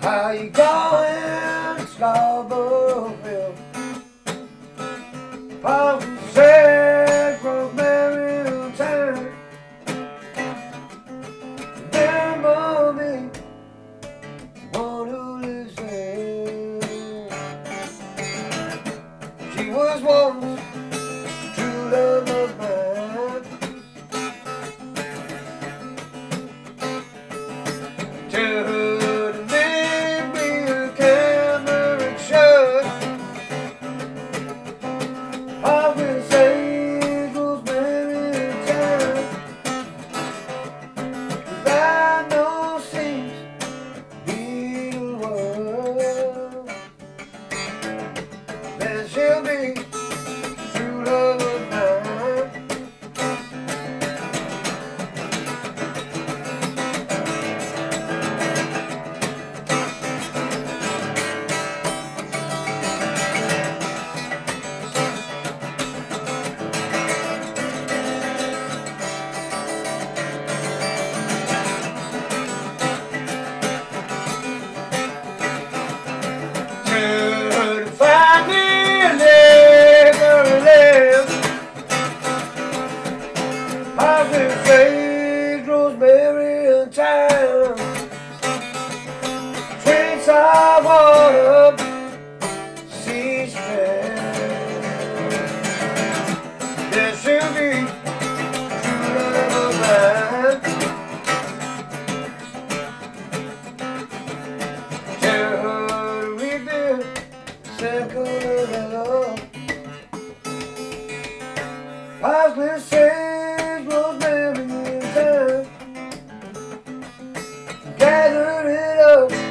How you going, Scarboroughville? Papa said Rosemary Town. Remember me, one who lives there. She was once Been saved, Rosemary and time. Trains I water, sea strand. There she'll be true love of mine. To rebuild circle of love. Gonna say Gather it up.